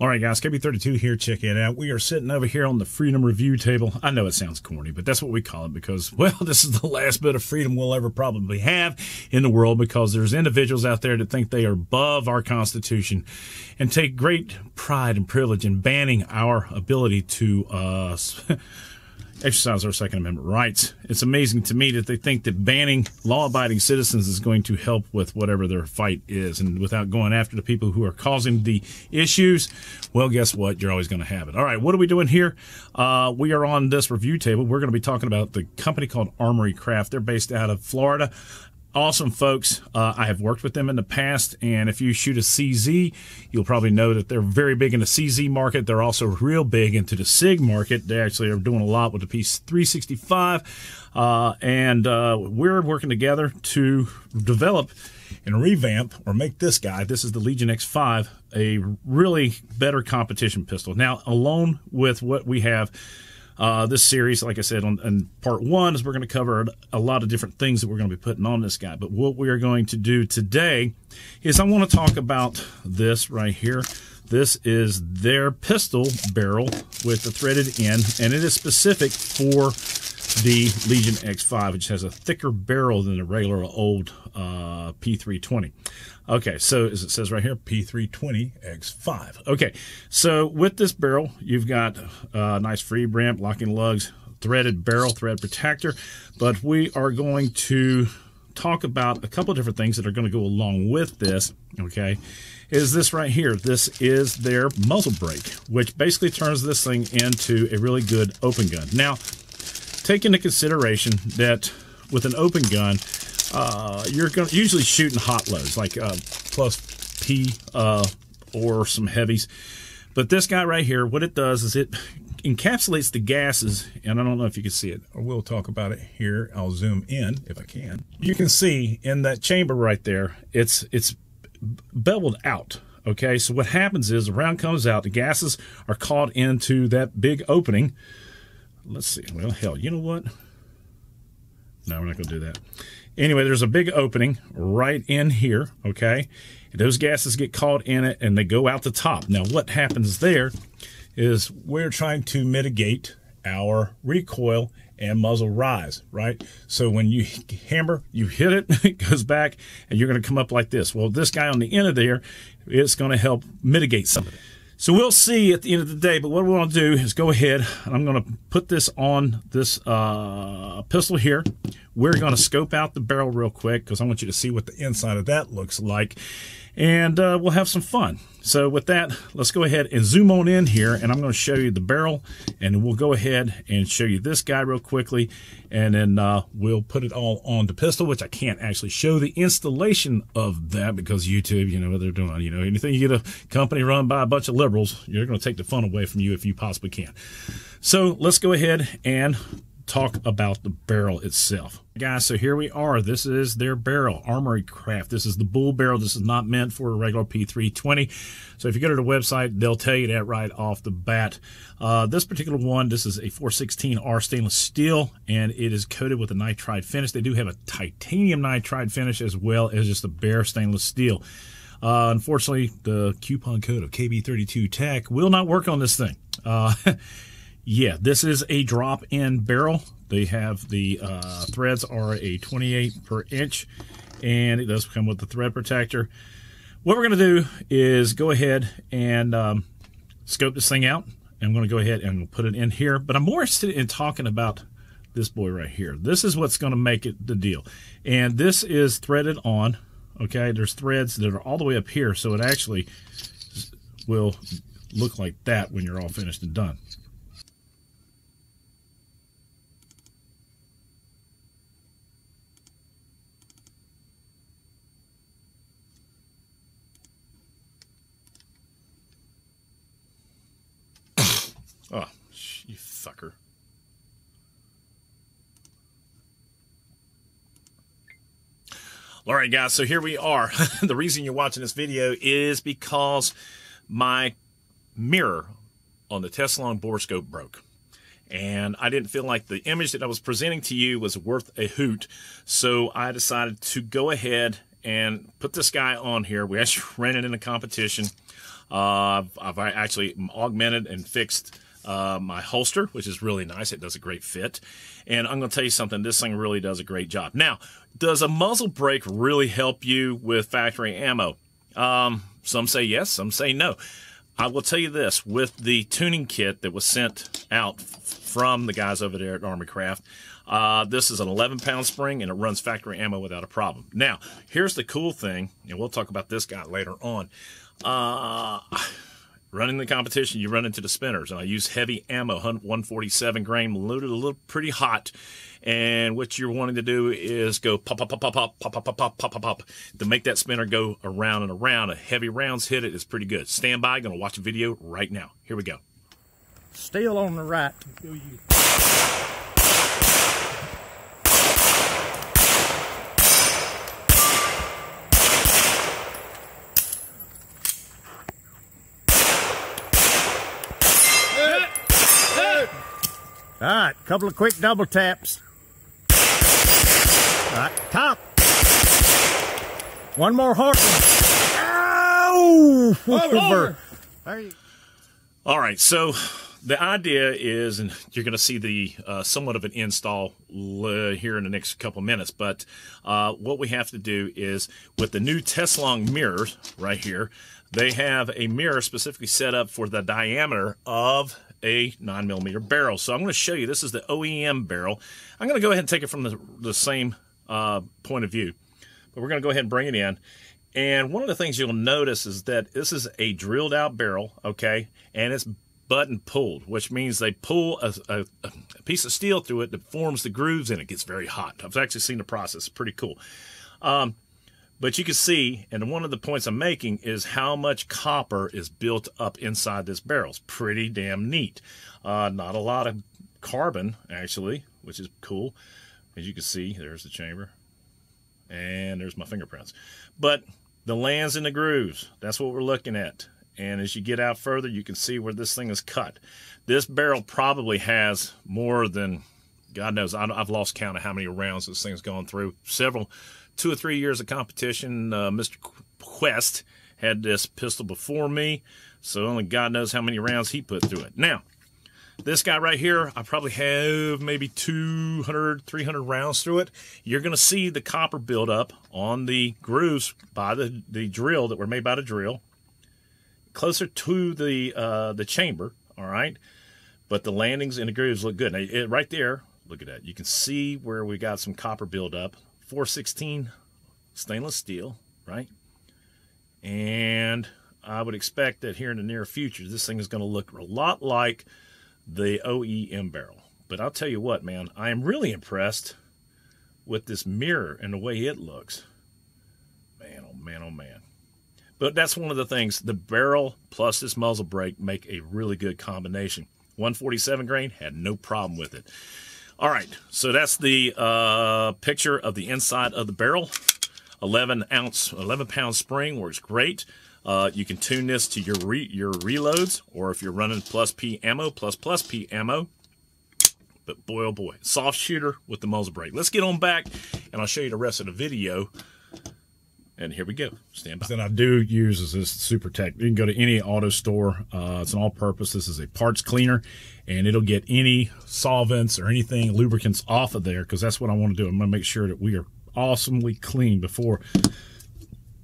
All right, guys, KB32 here. Check it out. We are sitting over here on the freedom review table. I know it sounds corny, but that's what we call it because, well, this is the last bit of freedom we'll ever probably have in the world because there's individuals out there that think they are above our Constitution and take great pride and privilege in banning our ability to, uh, exercise our Second Amendment rights. It's amazing to me that they think that banning law abiding citizens is going to help with whatever their fight is. And without going after the people who are causing the issues, well, guess what? You're always going to have it. All right, what are we doing here? Uh, we are on this review table. We're going to be talking about the company called Armory Craft. They're based out of Florida awesome folks. Uh, I have worked with them in the past, and if you shoot a CZ, you'll probably know that they're very big in the CZ market. They're also real big into the SIG market. They actually are doing a lot with the P365, uh, and uh, we're working together to develop and revamp or make this guy. This is the Legion X5, a really better competition pistol. Now, alone with what we have uh, this series, like I said, on, on part one, is we're going to cover a lot of different things that we're going to be putting on this guy. But what we are going to do today is I want to talk about this right here. This is their pistol barrel with the threaded end, and it is specific for the Legion X5, which has a thicker barrel than the regular old uh, P320. Okay, so as it says right here, P320X5. Okay, so with this barrel, you've got a uh, nice feed ramp, locking lugs, threaded barrel, thread protector, but we are going to talk about a couple of different things that are going to go along with this, okay, is this right here. This is their muzzle brake, which basically turns this thing into a really good open gun. Now, take into consideration that with an open gun, uh, you're going usually shooting hot loads like uh, plus P uh, or some heavies. But this guy right here, what it does is it encapsulates the gases, and I don't know if you can see it, we'll talk about it here. I'll zoom in if I can. You can see in that chamber right there, it's it's beveled out. Okay, so what happens is the round comes out, the gases are caught into that big opening. Let's see. Well, hell, you know what? No, we're not going to do that. Anyway, there's a big opening right in here, okay? Those gases get caught in it and they go out the top. Now, what happens there is we're trying to mitigate our recoil and muzzle rise, right? So when you hammer, you hit it, it goes back, and you're going to come up like this. Well, this guy on the end of there, it's going to help mitigate some of it. So we'll see at the end of the day, but what we want to do is go ahead and I'm going to put this on this uh, pistol here. We're going to scope out the barrel real quick because I want you to see what the inside of that looks like and uh, we'll have some fun. So with that, let's go ahead and zoom on in here, and I'm going to show you the barrel, and we'll go ahead and show you this guy real quickly, and then uh, we'll put it all on the pistol, which I can't actually show the installation of that because YouTube, you know what they're doing. You know, anything you get a company run by a bunch of liberals, you're going to take the fun away from you if you possibly can. So let's go ahead and talk about the barrel itself. Guys, so here we are. This is their barrel, Armory Craft. This is the bull barrel. This is not meant for a regular P320. So if you go to the website, they'll tell you that right off the bat. Uh, this particular one, this is a 416R stainless steel, and it is coated with a nitride finish. They do have a titanium nitride finish as well as just a bare stainless steel. Uh, unfortunately, the coupon code of KB32 TAC will not work on this thing. Uh, Yeah, this is a drop-in barrel. They have the uh, threads are a 28 per inch, and it does come with the thread protector. What we're going to do is go ahead and um, scope this thing out. I'm going to go ahead and put it in here, but I'm more interested in talking about this boy right here. This is what's going to make it the deal. And this is threaded on, okay? There's threads that are all the way up here, so it actually will look like that when you're all finished and done. Oh, you fucker. All right, guys, so here we are. the reason you're watching this video is because my mirror on the Teslong borescope broke. And I didn't feel like the image that I was presenting to you was worth a hoot. So I decided to go ahead and put this guy on here. We actually ran it in a competition. Uh, I've actually augmented and fixed uh, my holster, which is really nice. It does a great fit. And I'm going to tell you something, this thing really does a great job. Now, does a muzzle brake really help you with factory ammo? Um, some say yes, some say no. I will tell you this with the tuning kit that was sent out from the guys over there at Armory Craft, uh, this is an 11 pound spring and it runs factory ammo without a problem. Now, here's the cool thing, and we'll talk about this guy later on. Uh, running the competition, you run into the spinners. And I use heavy ammo, 147 grain, loaded a little pretty hot. And what you're wanting to do is go pop, pop, pop, pop, pop, pop, pop, pop, pop, pop, pop, pop, to make that spinner go around and around. A heavy rounds hit it is pretty good. Stand by, gonna watch a video right now. Here we go. Still on the right. All right, couple of quick double taps. All right, top. One more Horton. Ow! Over. There you All right, so the idea is, and you're going to see the uh, somewhat of an install uh, here in the next couple minutes, but uh, what we have to do is with the new Teslong mirrors right here, they have a mirror specifically set up for the diameter of a 9 millimeter barrel. So I'm going to show you. This is the OEM barrel. I'm going to go ahead and take it from the, the same uh, point of view. But we're going to go ahead and bring it in. And one of the things you'll notice is that this is a drilled out barrel, okay? And it's button pulled, which means they pull a, a, a, piece of steel through it that forms the grooves and it gets very hot. I've actually seen the process. It's pretty cool. Um, but you can see, and one of the points I'm making is how much copper is built up inside this barrel. It's pretty damn neat. Uh, not a lot of carbon, actually, which is cool. As you can see, there's the chamber. And there's my fingerprints. But the lands and the grooves, that's what we're looking at. And as you get out further, you can see where this thing is cut. This barrel probably has more than, God knows, I've lost count of how many rounds this thing's gone through. Several two or three years of competition. Uh, Mr. Quest had this pistol before me, so only God knows how many rounds he put through it. Now, this guy right here, I probably have maybe 200, 300 rounds through it. You're going to see the copper build up on the grooves by the, the drill that were made by the drill, closer to the uh, the chamber, all right? But the landings and the grooves look good. Now, it, right there, look at that. You can see where we got some copper buildup. 416 stainless steel, right? And I would expect that here in the near future, this thing is going to look a lot like the OEM barrel. But I'll tell you what, man, I am really impressed with this mirror and the way it looks. Man, oh man, oh man. But that's one of the things. The barrel plus this muzzle brake make a really good combination. 147 grain had no problem with it. All right, so that's the uh, picture of the inside of the barrel. 11 ounce, 11 pound spring works great. Uh, you can tune this to your re your reloads, or if you're running plus P ammo, plus plus P ammo. But boy, oh boy, soft shooter with the muzzle brake. Let's get on back, and I'll show you the rest of the video. And here we go. Stand by. That I do use is this Super Tech. You can go to any auto store. Uh, it's an all-purpose. This is a parts cleaner, and it'll get any solvents or anything lubricants off of there because that's what I want to do. I'm going to make sure that we are awesomely clean before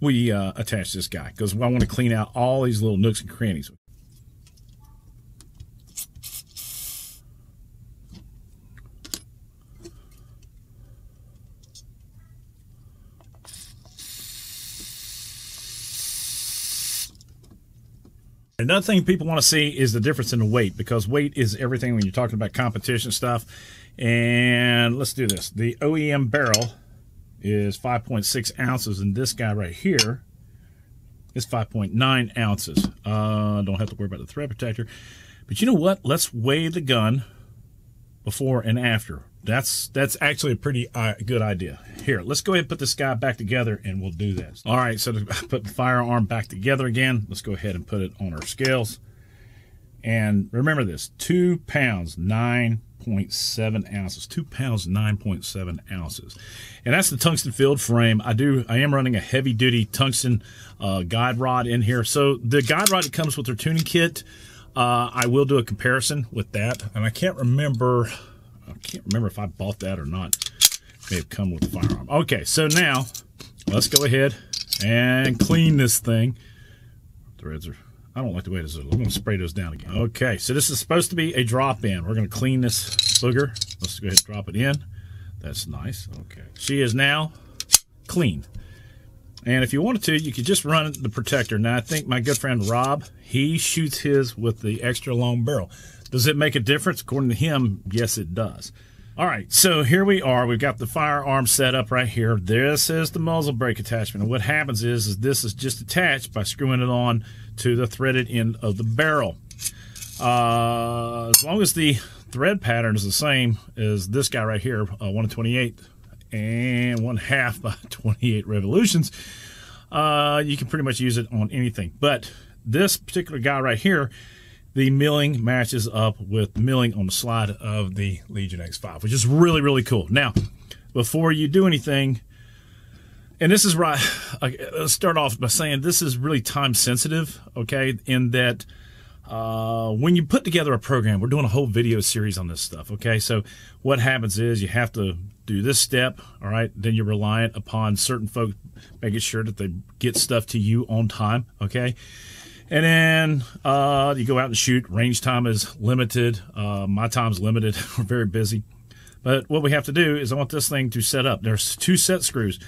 we uh, attach this guy because I want to clean out all these little nooks and crannies. Another thing people want to see is the difference in the weight because weight is everything when you're talking about competition stuff. And let's do this. The OEM barrel is 5.6 ounces, and this guy right here is 5.9 ounces. Uh, don't have to worry about the thread protector. But you know what? Let's weigh the gun before and after. That's that's actually a pretty uh, good idea. Here, let's go ahead and put this guy back together and we'll do this. All right, so to put the firearm back together again, let's go ahead and put it on our scales. And remember this, two pounds, 9.7 ounces, two pounds, 9.7 ounces. And that's the tungsten filled frame. I do, I am running a heavy duty tungsten uh, guide rod in here. So the guide rod that comes with their tuning kit, uh, I will do a comparison with that. And I can't remember, I can't remember if I bought that or not. It may have come with the firearm. Okay, so now let's go ahead and clean this thing. Threads are I don't like the way this is. I'm to spray those down again. Okay, so this is supposed to be a drop in. We're to clean this booger. Let's go ahead and drop it in. That's nice. Okay. She is now clean. And if you wanted to, you could just run the protector. Now, I think my good friend Rob, he shoots his with the extra long barrel. Does it make a difference? According to him, yes, it does. All right, so here we are. We've got the firearm set up right here. This is the muzzle brake attachment. And what happens is, is this is just attached by screwing it on to the threaded end of the barrel. Uh, as long as the thread pattern is the same as this guy right here, uh, 128 and one half by 28 revolutions, uh, you can pretty much use it on anything. But this particular guy right here, the milling matches up with milling on the slide of the Legion X5, which is really, really cool. Now, before you do anything, and this is right, let's start off by saying this is really time sensitive, okay, in that uh, when you put together a program, we're doing a whole video series on this stuff, okay? So what happens is you have to do this step, all right? Then you're reliant upon certain folks making sure that they get stuff to you on time, okay? And then uh, you go out and shoot. Range time is limited. Uh, my time's limited. We're very busy. But what we have to do is I want this thing to set up. There's two set screws,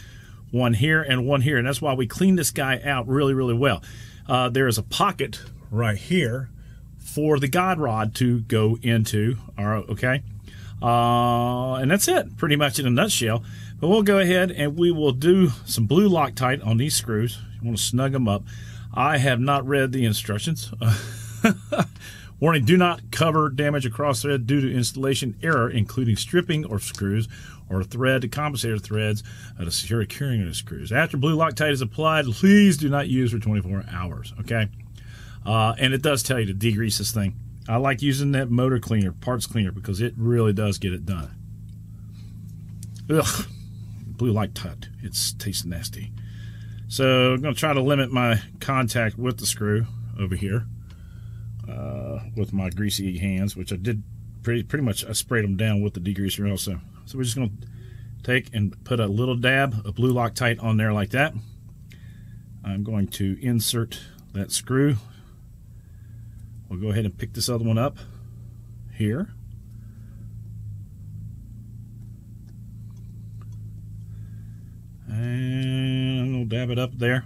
one here and one here. And that's why we clean this guy out really, really well. Uh, there is a pocket right here for the guide rod to go into. All right, okay. Uh, and that's it, pretty much in a nutshell. But we'll go ahead and we will do some blue Loctite on these screws. You want to snug them up. I have not read the instructions. Warning, do not cover damage across thread due to installation error, including stripping or screws or thread to compensator threads to secure curing of the screws. After blue Loctite is applied, please do not use for 24 hours, okay? Uh, and it does tell you to degrease this thing. I like using that motor cleaner, parts cleaner, because it really does get it done. Ugh, blue Loctite, it tastes nasty. So I'm going to try to limit my contact with the screw over here uh, with my greasy hands, which I did pretty pretty much. I sprayed them down with the degreaser also. So we're just going to take and put a little dab of blue Loctite on there like that. I'm going to insert that screw. We'll go ahead and pick this other one up here. And we'll dab it up there.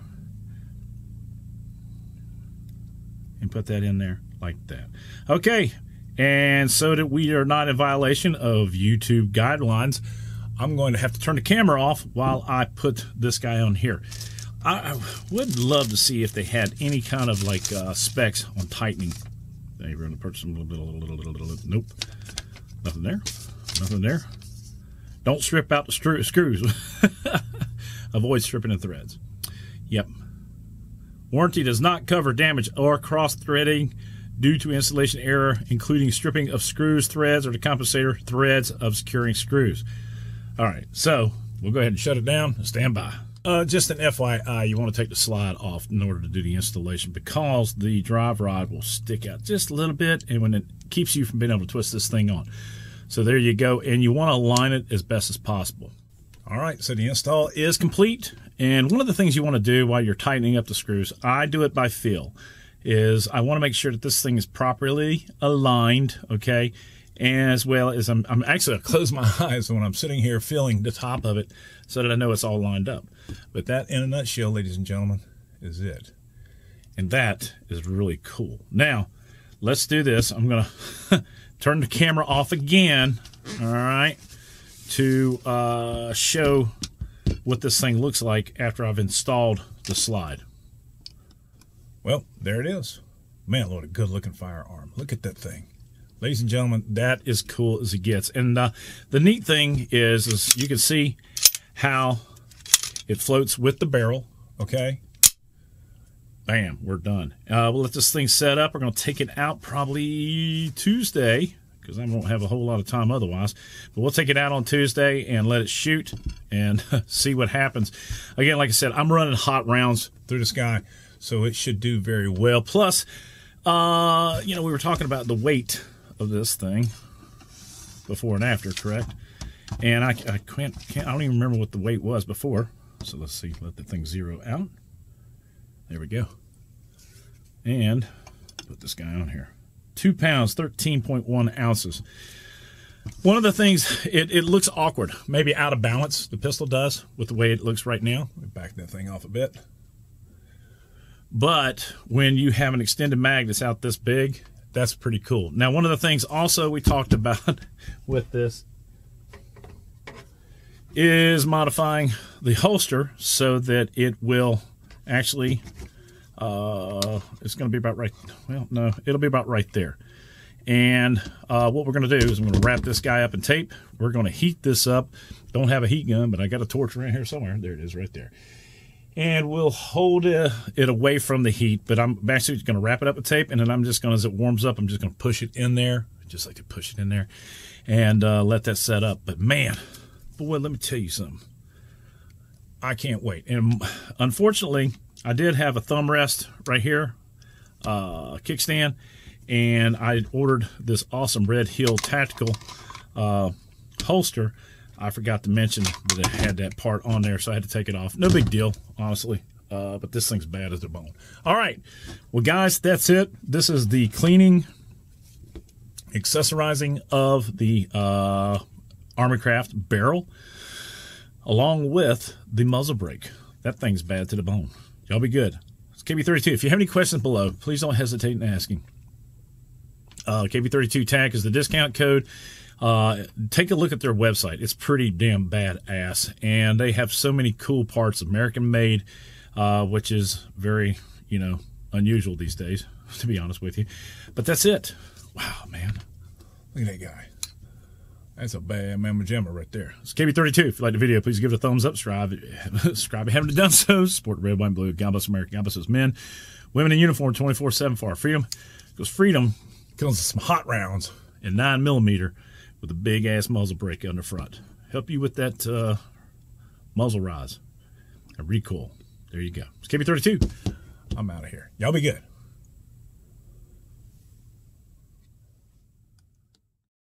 And put that in there like that. Okay, and so that we are not in violation of YouTube guidelines, I'm going to have to turn the camera off while I put this guy on here. I would love to see if they had any kind of like uh, specs on tightening. They were going to purchase a little little, little, little, little, little. Nope, nothing there, nothing there. Don't strip out the screws. Avoid stripping the threads. Yep. Warranty does not cover damage or cross threading due to installation error, including stripping of screws, threads, or the compensator threads of securing screws. All right, so we'll go ahead and shut it down and stand by. Uh, just an FYI, you want to take the slide off in order to do the installation because the drive rod will stick out just a little bit and when it keeps you from being able to twist this thing on. So there you go, and you want to align it as best as possible. All right, so the install is complete. And one of the things you want to do while you're tightening up the screws, I do it by feel, is I want to make sure that this thing is properly aligned, okay? As well as I'm, I'm actually, I close my eyes when I'm sitting here feeling the top of it so that I know it's all lined up. But that, in a nutshell, ladies and gentlemen, is it. And that is really cool. Now, let's do this. I'm going to turn the camera off again, all right? to uh, show what this thing looks like after I've installed the slide. Well, there it is. Man, what a good looking firearm. Look at that thing. Ladies and gentlemen, that is cool as it gets. And uh, the neat thing is, is you can see how it floats with the barrel, okay? Bam, we're done. Uh, we'll let this thing set up. We're going to take it out probably Tuesday because I won't have a whole lot of time otherwise. But we'll take it out on Tuesday and let it shoot and see what happens. Again, like I said, I'm running hot rounds through the sky, so it should do very well. Plus, uh, you know, we were talking about the weight of this thing before and after, correct? And I, I can't, can't, I don't even remember what the weight was before. So let's see, let the thing zero out. There we go. And put this guy on here. Two pounds, 13.1 ounces. One of the things, it, it looks awkward, maybe out of balance, the pistol does, with the way it looks right now. Back that thing off a bit. But when you have an extended mag that's out this big, that's pretty cool. Now, one of the things also we talked about with this is modifying the holster so that it will actually uh, it's going to be about right well no it'll be about right there. And uh, what we're going to do is I'm going to wrap this guy up in tape. We're going to heat this up. Don't have a heat gun but I got a torch right here somewhere. There it is right there and we'll hold it, away from the heat but I'm actually going to wrap it up with tape and then I'm just going to as it warms up I'm just going to push it in there just like to push it in there and uh, let that set up but man boy, let me tell you something. I can't wait. And unfortunately, I did have a thumb rest right here, uh, kickstand, and I ordered this awesome Red Hill tactical uh, holster. I forgot to mention that it had that part on there, so I had to take it off. No big deal, honestly. Uh, but this thing's bad as a bone. All right. Well, guys, that's it. This is the cleaning, accessorizing of the uh, Armory Craft barrel, along with the muzzle brake. That thing's bad to the bone. Y'all be good. It's KB32. If you have any questions below, please don't hesitate in asking. Uh, KB32 TAC is the discount code. Uh, take a look at their website. It's pretty damn badass, and they have so many cool parts, American made, uh, which is very, you know, unusual these days, to be honest with you. But that's it. Wow, man. Look at that guy. That's a bad mamma jamma right there. It's KB32. If you like the video, please give it a thumbs up. Subscribe, subscribe if you haven't done so. Support red, white, and blue. God bless America. God bless us men, women in uniform 24 7 for our freedom. Because freedom comes with some hot rounds in 9 millimeter with a big ass muzzle brake on the front. Help you with that uh, muzzle rise. A recoil. There you go. It's KB32. I'm out of here. Y'all be good.